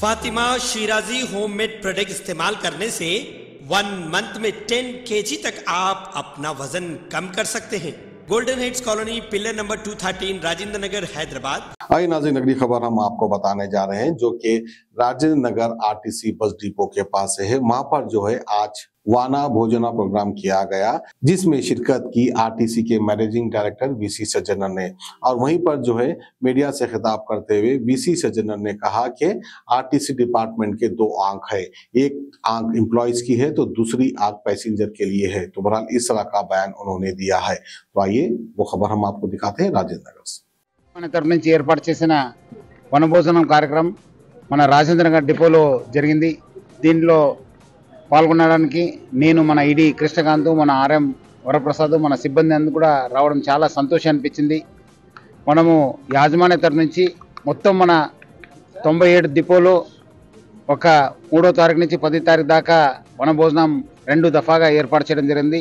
Fatima Shirazi homemade product इस्तेमाल करने से वन मंथ में 10 केजी तक आप अपना वज़न कम कर सकते हैं। Golden heads colony pillar number 213 Rajendra Nagar Hyderabad. आइए नाजिन अगली खबर हम आपको बताने जा रहे हैं, जो कि Rajendra Nagar RTC bus depot के पास है। वहाँ पर जो है, आज वाना भोजना प्रोग्राम किया गया, जिसमें शिरकत की आरटीसी के मैनेजिंग डायरेक्टर वीसी सज्जनर ने। और वहीं पर जो है, मीडिया से खिताब करते हुए वीसी सज्जनर ने कहा कि आरटीसी डिपार्टमेंट के दो आँख है। एक आँख एम्प्लॉयज़ की है तो दूसरी आँख पैसेंजर के लिए है। तो बहरहाल इस तरह का बयान उन्होंने दिया है। तो आइए, वो खबर हम आपको दिखाते हैं राजेंद्र नगर से। మన తరఫు నుంచి ఏర్పాటు చేసిన వనభోజనం కార్యక్రమం మన రాజేంద్రనగర్ డిపోలో జరిగింది. దీనిలో పాల్గొనడానికి నేను మన ఈడీ కృష్ణకాంత్ మన ఆర్ఎం వరప్రసాద్ మన సిబ్బంది అందరూ కూడా రావడం చాలా సంతోషం అనిపించింది. మనము యాజమాన్య తరఫు నుంచి మొత్తం మన తొంభై ఏడు డిపోలో ఒక మూడో తారీఖు నుంచి పది తారీఖు దాకా వనభోజనం రెండు దఫాగా ఏర్పాటు చేయడం జరిగింది.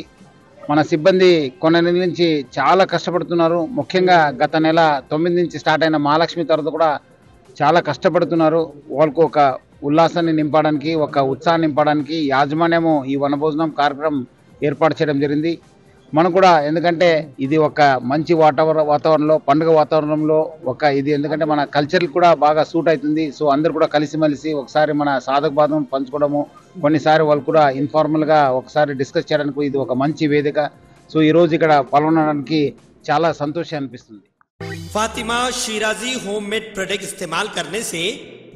మన సిబ్బంది కొన్న నెల నుంచి చాలా కష్టపడుతున్నారు. ముఖ్యంగా గత నెల తొమ్మిది నుంచి స్టార్ట్ అయిన మహాలక్ష్మి తర్వాత కూడా చాలా కష్టపడుతున్నారు. వాళ్ళకు ఒక ఉల్లాసాన్ని నింపడానికి ఒక ఉత్సాహాన్ని నింపడానికి యాజమాన్యము ఈ వనభోజనం కార్యక్రమం ఏర్పాటు చేయడం జరిగింది. మనం కూడా ఎందుకంటే ఇది ఒక మంచి వాతావరణ వాతావరణంలో పండుగ వాతావరణంలో ఒక ఇది ఎందుకంటే మన కల్చర్ కూడా బాగా సూట్ అవుతుంది సో అందరు కూడా కలిసిమెలిసి ఒకసారి మన సాధక బాధం పంచుకోవడము కొన్నిసారి వాళ్ళు కూడా ఇన్ఫార్మల్గా ఒకసారి డిస్కస్ చేయడానికి ఇది ఒక మంచి వేదిక సో ఈరోజు ఇక్కడ పాల్గొనడానికి చాలా సంతోషం అనిపిస్తుంది फातिमा शिराजी होममेड प्रोडक्ट इस्तेमाल करने से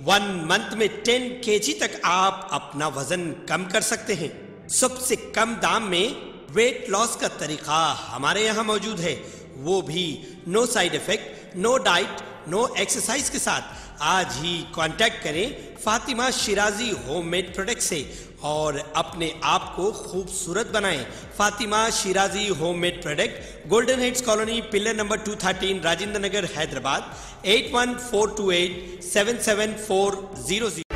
वन मंथ में 10 केजी तक आप अपना वजन कम कर सकते हैं सबसे कम दाम में वेट लॉस का तरीका हमारे यहाँ मौजूद है। वो भी no side effect no diet no exercise के साथ। आज ही कांटेक्ट करें फातिमा शिराजी होममेड प्रोडक्ट से और अपने आप को खूबसूरत बनाएँ। Fatima Shirazi homemade product golden heads colony pillar number 213 Rajendra Nagar, Hyderabad eight one four two eight seven seven four zero zero